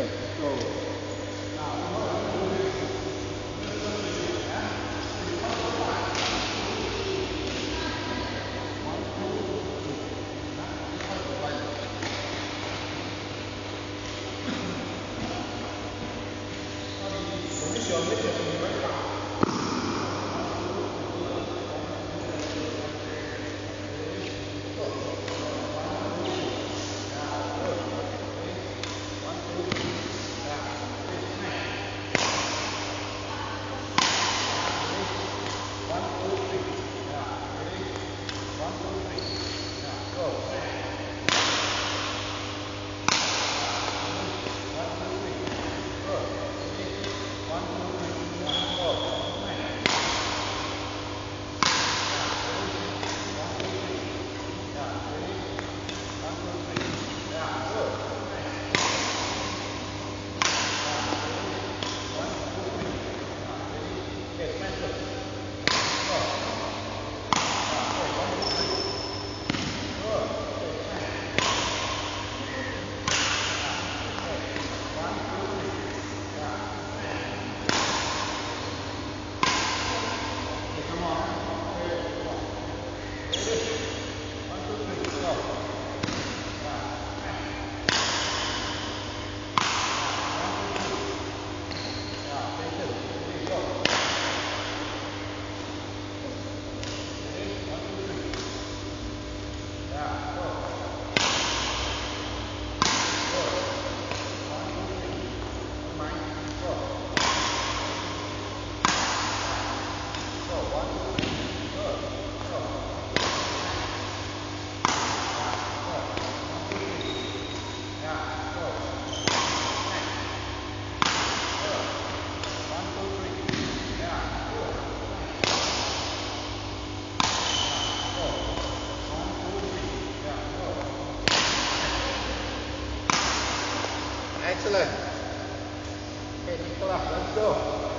Yes, go. Nicola, let's go. Let's do it.